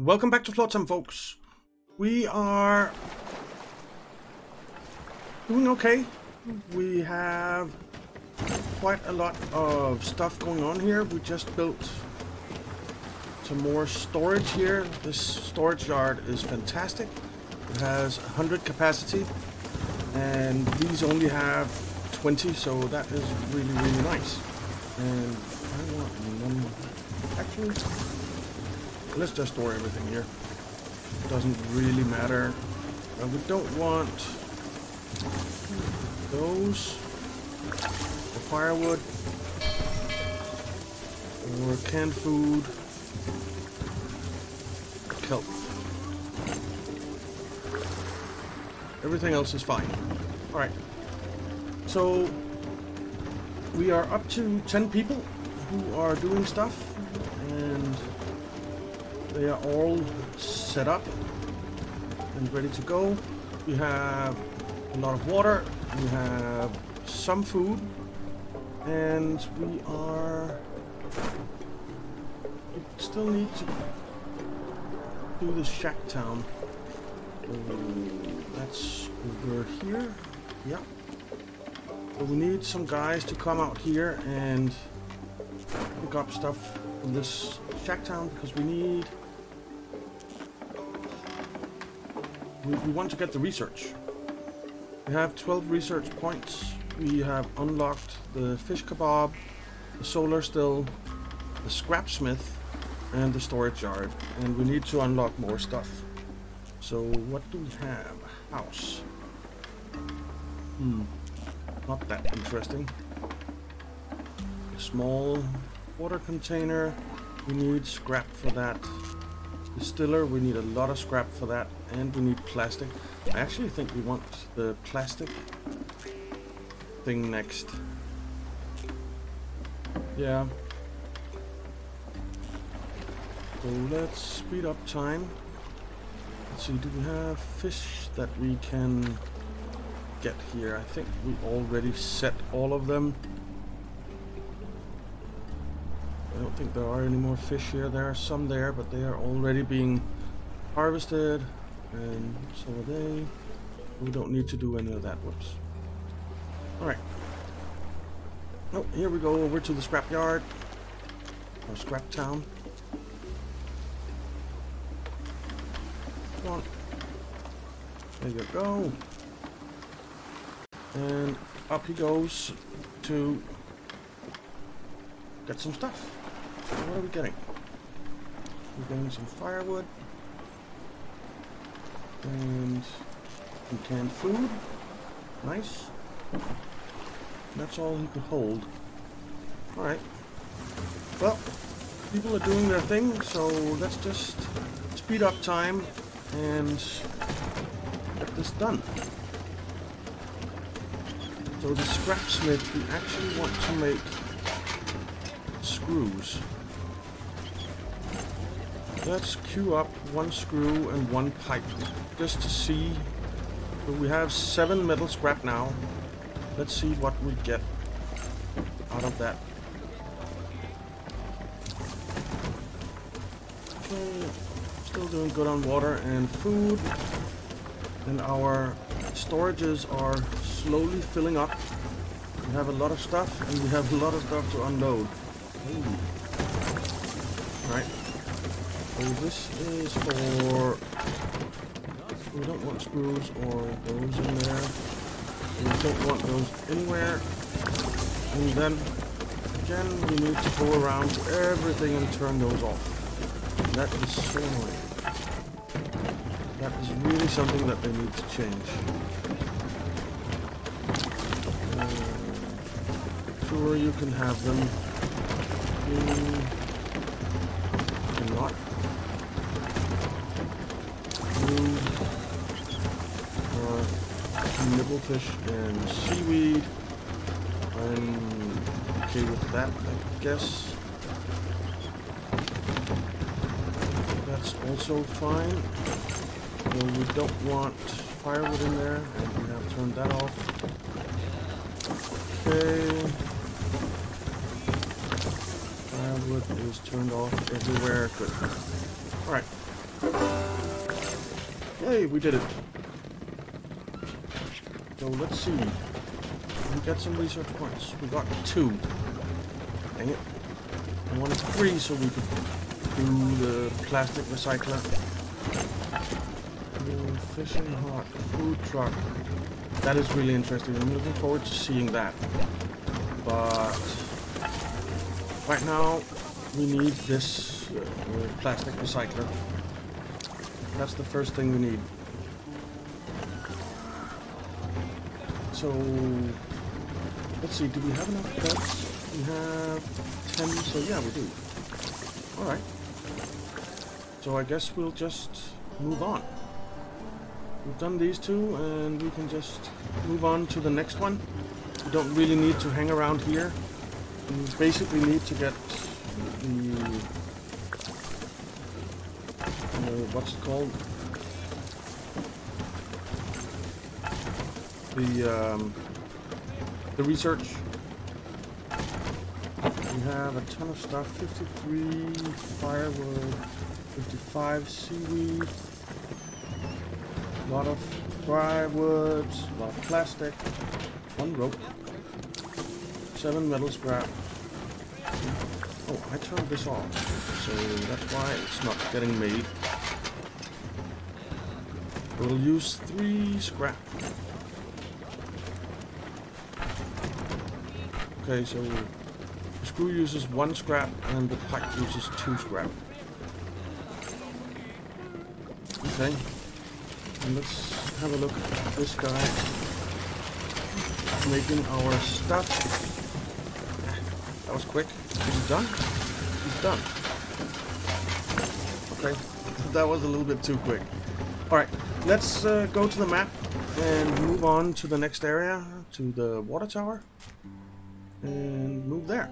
Welcome back to Flotsam, folks. We are doing okay. We have quite a lot of stuff going on here. We just built some more storage here. This storage yard is fantastic. It has 100 capacity and these only have 20, so that is really, really nice. And I want one, actually, let's just store everything here. It Doesn't really matter. Uh, we don't want those The firewood or canned food kelp. Everything else is fine. Alright. So we are up to 10 people who are doing stuff and they are all set up and ready to go. We have a lot of water, we have some food, and we are... We still need to do the shack town. that's over here. Yeah. But we need some guys to come out here and pick up stuff from this shack town because we need we, we want to get the research. We have 12 research points. We have unlocked the fish kebab, the solar still, the scrapsmith, and the storage yard. And we need to unlock more stuff. So what do we have? House. Hmm. Not that interesting. A small water container. We need scrap for that. Distiller, we need a lot of scrap for that. And we need plastic. I actually think we want the plastic thing next. Yeah. So let's speed up time. Let's see, do we have fish that we can get here? I think we already set all of them. I don't think there are any more fish here. There are some there, but they are already being harvested. And so are they. We don't need to do any of that. Whoops. Alright. Oh, here we go over to the scrap yard. Or scrap town. Come on. There you go. And up he goes to get some stuff. What are we getting? We're getting some firewood and some canned food. Nice. That's all he could hold. Alright. Well, people are doing their thing, so let's just speed up time and get this done. So the scrapsmith, we actually want to make screws. Let's queue up one screw and one pipe just to see. So we have seven metal scrap now. Let's see what we get out of that. Okay, still doing good on water and food. And our storages are slowly filling up. We have a lot of stuff and we have a lot of stuff to unload. Right. So this is for... We don't want screws or those in there. We don't want those anywhere. And then, again, we need to go around to everything and turn those off. And that is so annoying. That is really something that they need to change. Uh, sure, you can have them. Mm. Nibblefish and seaweed. I'm okay with that, I guess. That's also fine. Though we don't want firewood in there, and we have turned that off. Okay. Firewood is turned off everywhere. Good. Alright. Hey, we did it. So let's see. We got some research points. We got two. Dang it. I wanted three so we could do the plastic recycler. Mm, Fishing hut, food truck. That is really interesting. I'm looking forward to seeing that. But right now we need this uh, plastic recycler. That's the first thing we need. So let's see, do we have enough beds? We have 10, so yeah, we do. Alright. So I guess we'll just move on. We've done these two, and we can just move on to the next one. We don't really need to hang around here. We basically need to get the... What's it called? The, um, the research. We have a ton of stuff. 53 firewood, 55 seaweed, a lot of plywood, a lot of plastic, one rope, seven metal scrap. Oh, I turned this off, so that's why it's not getting made. We'll use three scrap. Okay, so the screw uses one scrap and the pipe uses two scrap. Okay. And let's have a look at this guy making our stuff. That was quick. Is he done? He's done. Okay, that was a little bit too quick. Alright, let's uh, go to the map and move on to the next area, to the water tower, and move there.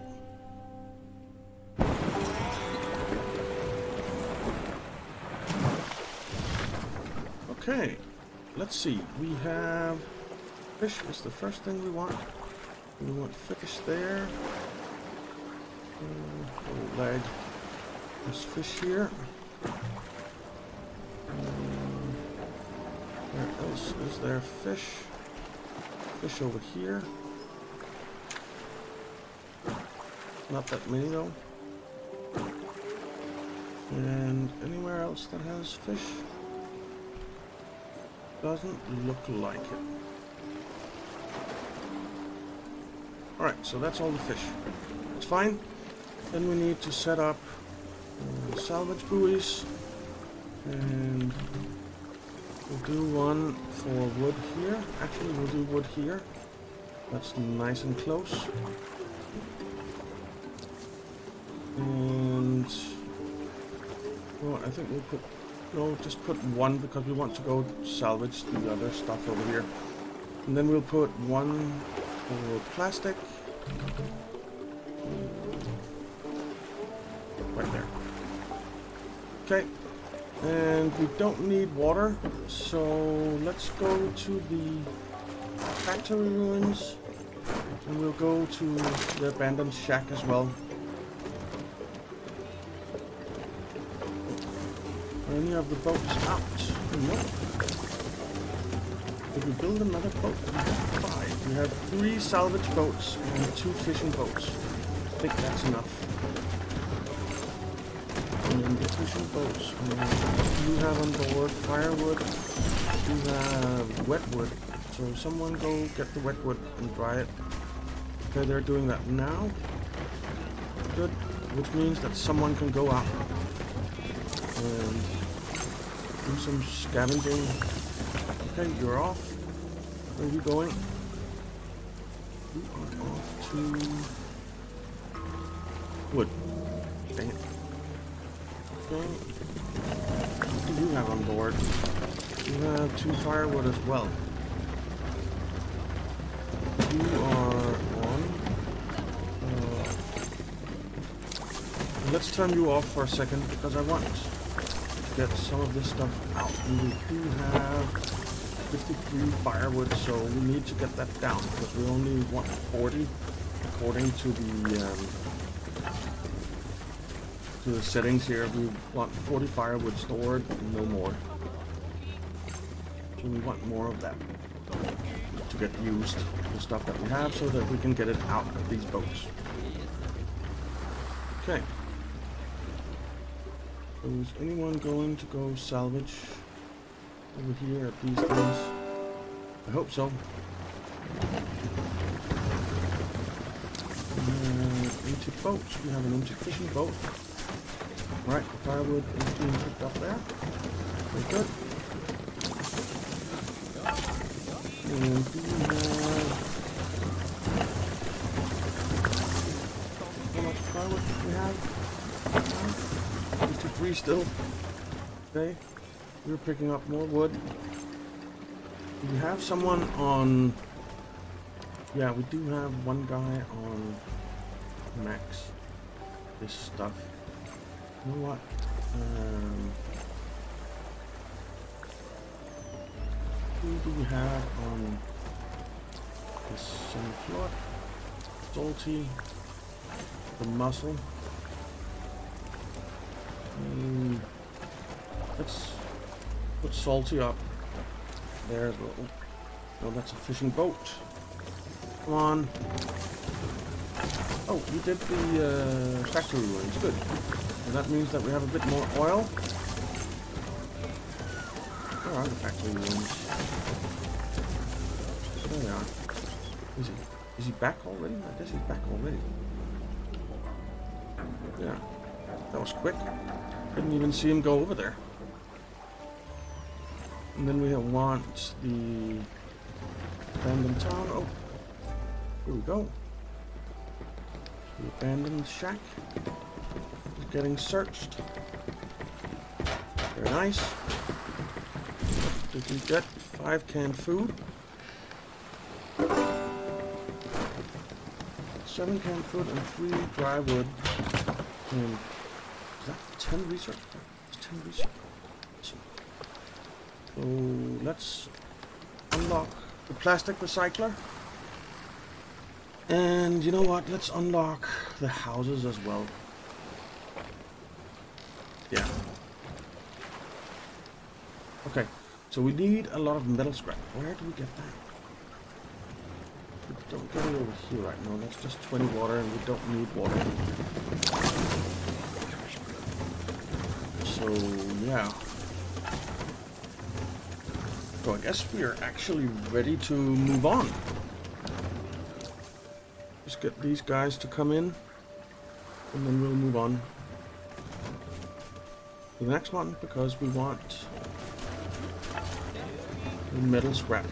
Okay, let's see. We have fish is the first thing we want. We want fish there. Uh, leg. There's fish here. Um, where else is there fish? Fish over here. Not that many though. And anywhere else that has fish? Doesn't look like it. Alright, so that's all the fish. It's fine. Then we need to set up uh, salvage buoys. And we'll do one for wood here. Actually, we'll do wood here. That's nice and close. I think we'll put no, just put one because we want to go salvage the other stuff over here. And then we'll put one for plastic. Right there. Okay. And we don't need water, so let's go to the factory ruins. And we'll go to the abandoned shack as well. Any of the boats out? No. If we build another boat, we have five. We have three salvage boats and two fishing boats. I think that's enough. And the fishing boats, you have on board firewood, you have wet wood. So someone go get the wet wood and dry it. Okay, they're doing that now. Good. Which means that someone can go out and do some scavenging. Okay, you're off. Where are you going? You are off to wood. Dang it. Okay. What do you have on board? You have two firewood as well. You are on. Uh, let's turn you off for a second because I want get some of this stuff out. We do have 53 firewood, so we need to get that down because we only want 40 according to the um, to the settings here. We want 40 firewood stored, no more. So we want more of that to get used, the stuff that we have, so that we can get it out of these boats. Okay. So is anyone going to go salvage over here at these things? I hope so. Uh, empty boats. We have an empty fishing boat. Right, the firewood is being picked up there. Very good. And we have... 53 still. Okay. We're picking up more wood. Do we have someone on... Yeah, we do have one guy on max this stuff. You know what? Um, who do we have on this semi-floor? Salty, the muscle. Um, let's put Salty up there as well. Oh, that's a fishing boat. Come on. Oh, we did the uh, factory ruins. Good. And that means that we have a bit more oil. Where are the factory ruins? There they are. Is he? Is he back already? I guess he's back already. Yeah. That was quick. Couldn't even see him go over there. And then we want the abandoned town. Oh, here we go. The abandoned shack is getting searched. Very nice. We get five canned food? Seven canned food and three dry wood. And is ten research? It's ten research. So let's unlock the plastic recycler. And you know what? Let's unlock the houses as well. Yeah. Okay, so we need a lot of metal scrap. Where do we get that? We don't get it over here right now. That's just 20 water and we don't need water. So, yeah. So I guess we are actually ready to move on. Just get these guys to come in, and then we'll move on to the next one because we want the metal scrap.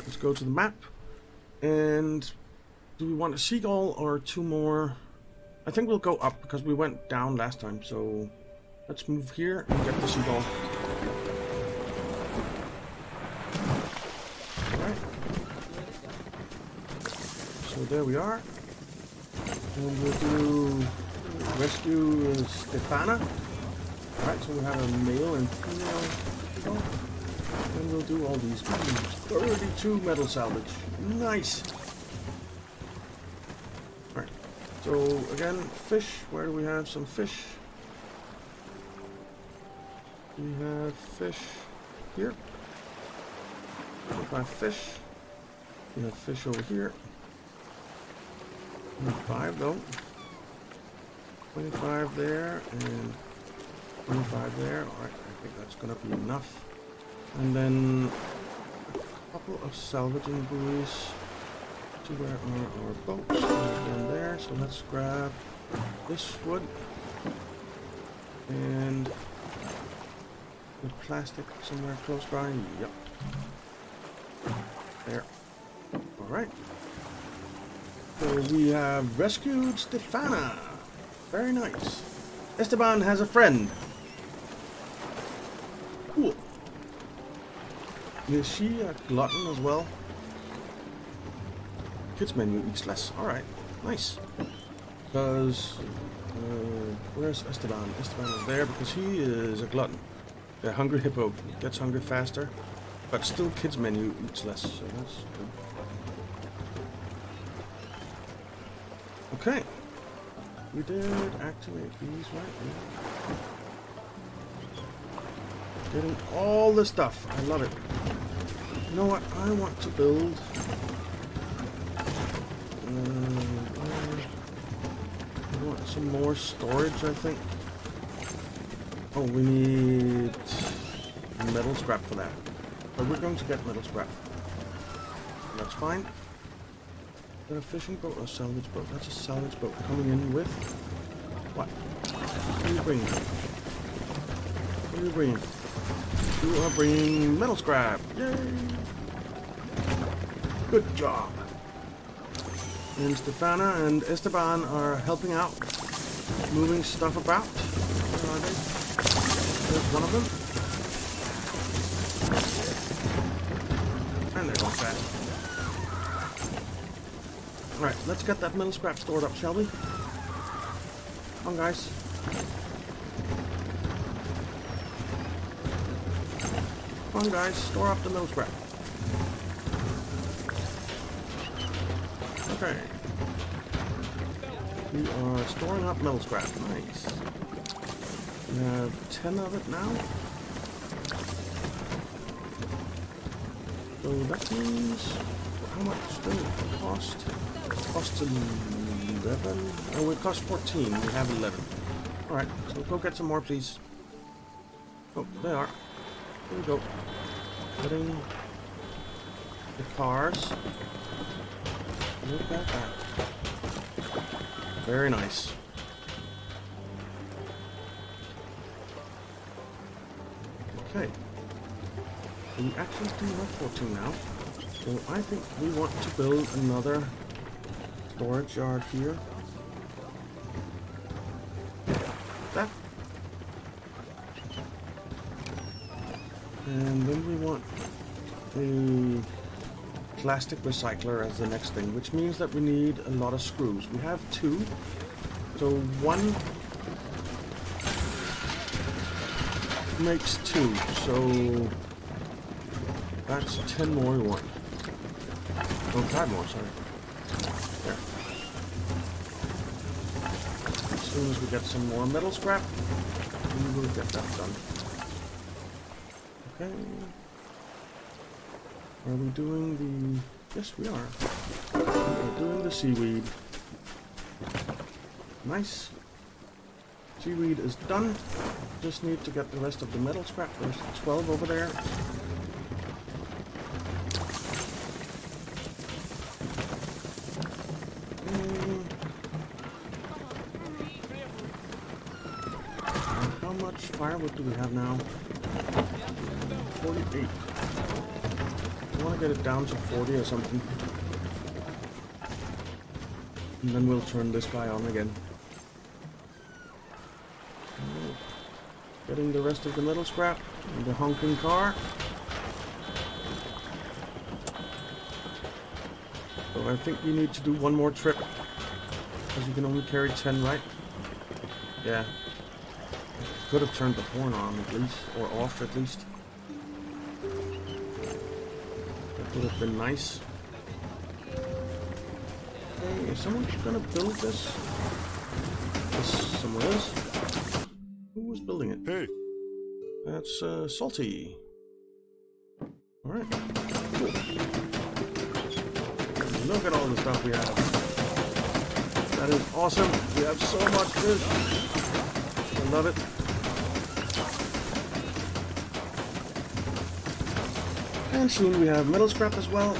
Let's go to the map, and do we want a seagull or two more? I think we'll go up because we went down last time, so let's move here and get the seagull. So there we are. And we'll do rescue Stefana. Alright, so we have a male and female. And we'll do all these. 32 metal salvage. Nice. So again, fish. Where do we have some fish? We have fish here. Five fish. We have fish over here. 25 though. 25 there and 25 there. Alright, I think that's gonna be enough. And then a couple of salvaging buoys where are our boats? Down there, so let's grab this wood and the plastic somewhere close by. Yep. There. Alright. So we have rescued Stefana. Very nice. Esteban has a friend. Cool. Is she a glutton as well? Kids menu eats less. Alright. Nice. Because... Uh, where's Esteban? Esteban is there because he is a glutton. The hungry hippo gets hungry faster. But still kids menu eats less. So that's good. Okay. We did activate these, right? Getting all the stuff. I love it. You know what? I want to build... Uh, I want some more storage, I think. Oh, we need metal scrap for that. But we're going to get metal scrap. That's fine. Is that a fishing boat or a salvage boat? That's a salvage boat coming in with... What? What are you bringing? What are you bringing? You are bringing metal scrap! Yay! Good job! And Stefana and Esteban are helping out, moving stuff about. Where are they? There's one of them. And they're fast. Alright, let's get that metal scrap stored up, shall we? Come on, guys. Come on, guys. Store up the metal scrap. Okay. We are storing up metal scrap. Nice. We have 10 of it now. So that means... How much does it cost? It costs 11. Oh, it costs 14. We have 11. Alright, so go get some more, please. Oh, they are. Here we go. Putting the cars. At that. Very nice. Okay. We actually do have 14 now. So I think we want to build another storage yard here. Plastic recycler as the next thing, which means that we need a lot of screws. We have two. So one makes two. So that's 10 more we want. Oh, five more, sorry. There. As soon as we get some more metal scrap, we will get that done. Okay. Are we doing the... Yes, we are. We're doing the seaweed. Nice. Seaweed is done. Just need to get the rest of the metal scrap. There's 12 over there. How much firewood do we have now? 48. Get it down to 40 or something. And then we'll turn this guy on again. Getting the rest of the metal scrap in the honking car. So I think we need to do one more trip. Because you can only carry 10, right? Yeah, could have turned the horn on at least, or off at least. Would have been nice. Hey, is someone gonna build this? Yes, someone else? Who was building it? Hey. That's uh, Salty. Alright. Cool. Look at all the stuff we have. That is awesome. We have so much fish. I love it. And soon we have metal scrap as well.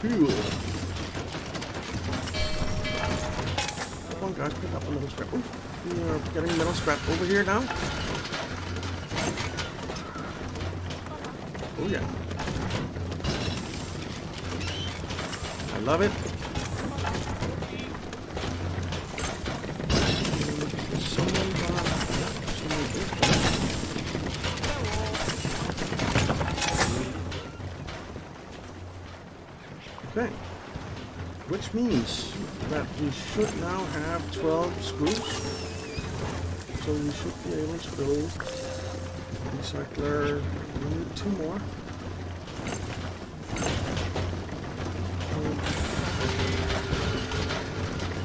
Cool. Come on guys, pick up the metal scrap. Ooh, we are getting metal scrap over here now. Oh yeah. I love it. Means that we should now have 12 screws. So we should be able to build recycler. We need two more.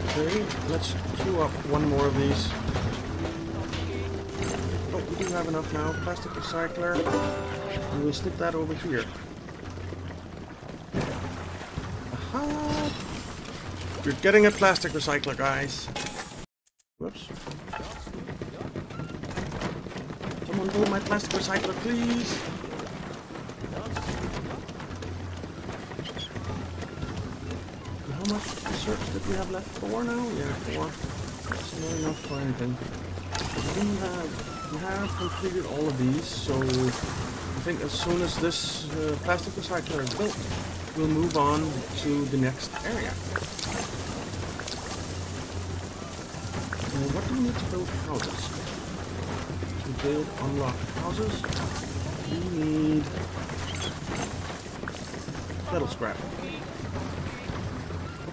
Okay, let's queue up one more of these. Oh, we do have enough now. Plastic recycler. And we'll stick that over here. Aha! You're getting a plastic recycler, guys. Whoops. Someone build my plastic recycler, please. How much research did we have left? Four now? Yeah, four. That's not enough for anything. We have, we have completed all of these, so I think as soon as this uh, plastic recycler is built, we'll move on to the next area. Need to build houses? To build unlocked houses, we need metal scrap.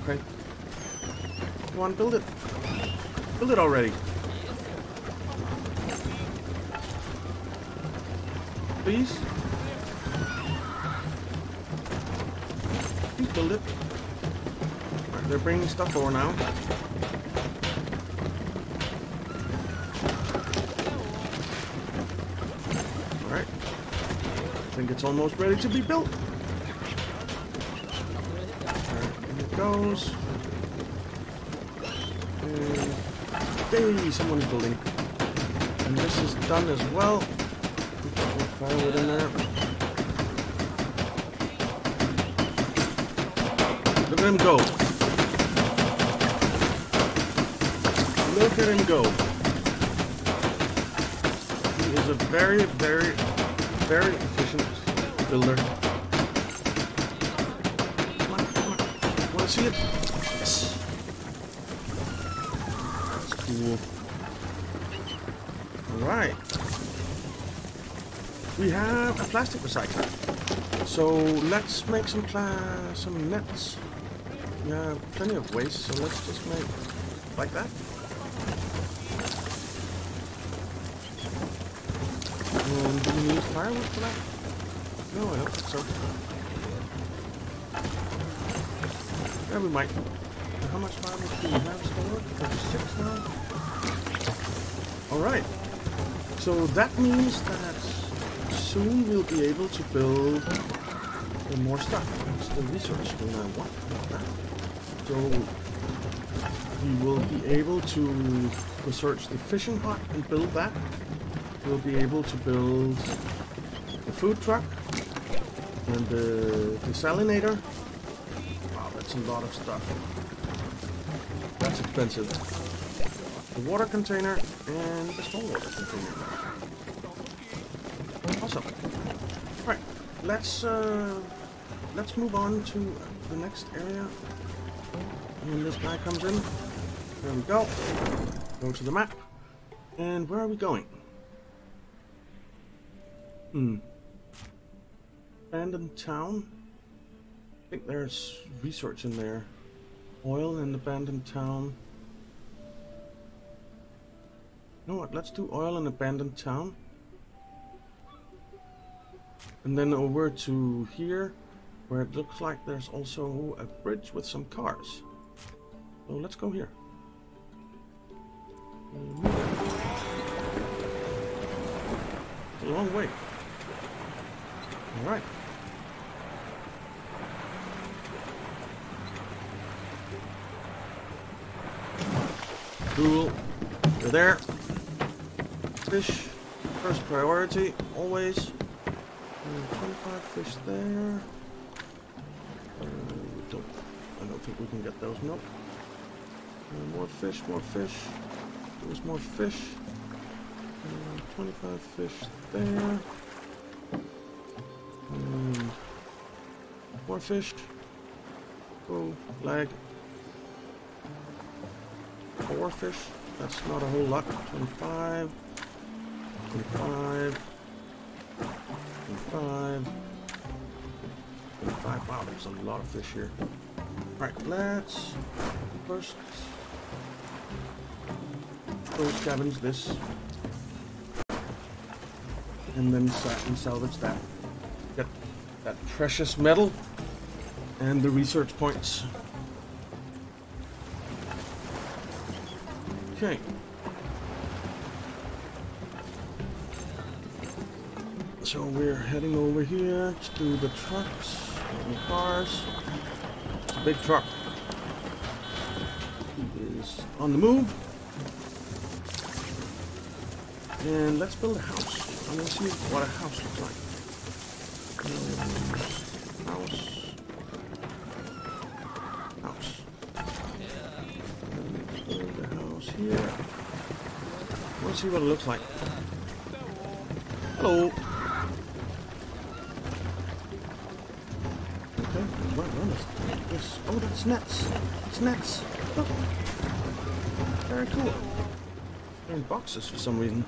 Okay. Come on, build it. Build it already. Please? Please build it. They're bringing stuff over now. Think it's almost ready to be built. There it goes. And hey, someone's building. And this is done as well. Firewood in there. Look at him go. Look at him go. He is a very, very, very efficient builder. To see it? Yes. That's cool. All right we have a plastic recycler. So let's make some some nets. We have plenty of waste, so let's just make like that. And do we need firewood for that? No, I think so. Yeah, we might. How much firewood do we have stored? 36 now? Alright. So that means that soon we'll be able to build more stuff. It's the research thing I want that. So we will be able to research the fishing hut and build that. We'll be able to build the food truck and the desalinator. Wow, that's a lot of stuff. That's expensive. The water container and the small water container. Awesome. Right, let's uh, let's move on to the next area. When this guy comes in, there we go. Go to the map. And where are we going? Hmm. Abandoned town. I think there's research in there. Oil in abandoned town. You know what? Let's do oil in abandoned town. And then over to here, where it looks like there's also a bridge with some cars. So let's go here. It's a long way. Alright. Cool. You're there. Fish. First priority, always. 25 fish there. Uh, don't, I don't think we can get those. Nope. Uh, more fish, more fish. There's more fish. Uh, 25 fish there. More fish. Oh, lag. Four fish. That's not a whole lot. 25. 25. 25. 25. Wow, there's a lot of fish here. Alright, let's first go scavenge this. And then salvage that. Get that precious metal and the research points. Okay. So we're heading over here to the trucks and cars. A big truck. Is on the move. And let's build a house. I'm gonna see what a house looks like. Um, house. House. Let's build here. Let's see what it looks like. Hello. Okay, what, what is? Oh, that's nets. It's nets. Look. Oh. Very cool. They're in boxes for some reason.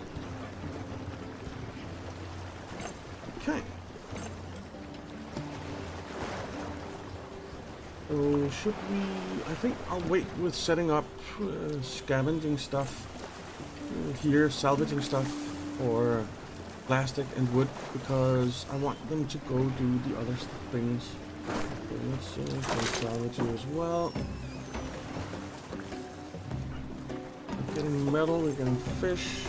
Should we? I think I'll wait with setting up uh, scavenging stuff uh, here, salvaging stuff for plastic and wood because I want them to go do the other things. So let's uh, salvage as well. Getting metal, we're getting fish.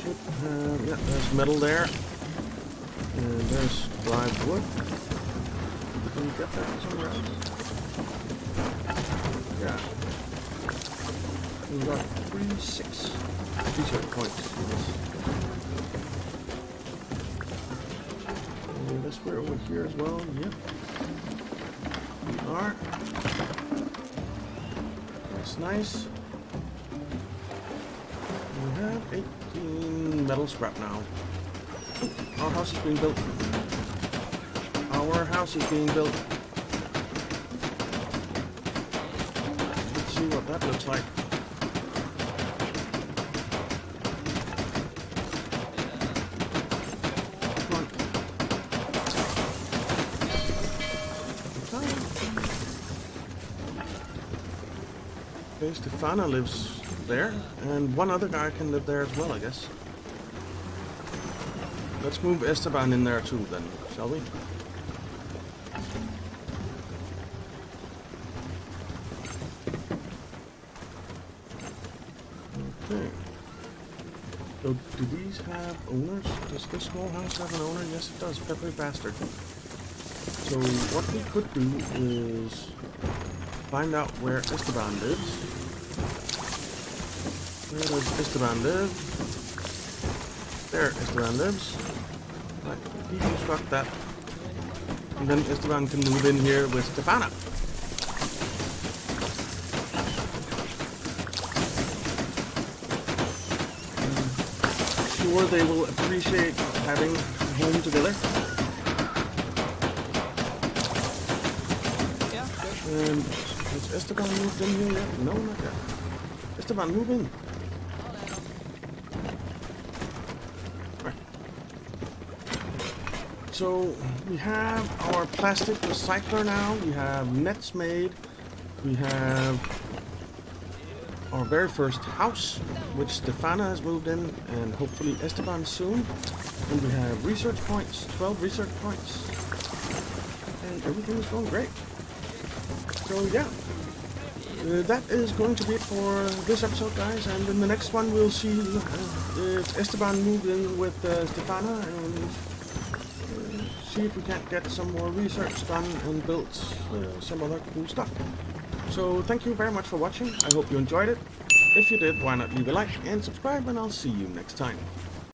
Should have, yeah, there's metal there. And there's live wood. Can you get that somewhere else? Yeah. We got three, six research points. And this we're over here as well. Yep. We are. That's nice. We have 18 metal scrap now. Our house is being built. Our house is being built. Let's see what that looks like. Stefana lives there, and one other guy can live there as well, I guess. Let's move Esteban in there too, then, shall we? Okay. So, do these have owners? Does this small house have an owner? Yes, it does. Peppery Bastard. So, what we could do is find out where Esteban lives. Where does Esteban live? There Esteban lives. Right, deconstruct that. And then Esteban can move in here with Stefana. Sure they will appreciate having home together. Yeah, sure. And has Esteban moved in here yet? No, not yet. Esteban, move in. Right. So we have our plastic recycler now. We have nets made. We have our very first house, which Stefana has moved in, and hopefully Esteban soon. And we have research points, 12 research points. And everything is going great. So yeah, uh, that is going to be it for this episode, guys. And in the next one, we'll see uh, if Esteban moved in with uh, Stefana and uh, see if we can't get some more research done and built uh, some other cool stuff. So thank you very much for watching. I hope you enjoyed it. If you did, why not leave a like and subscribe, and I'll see you next time.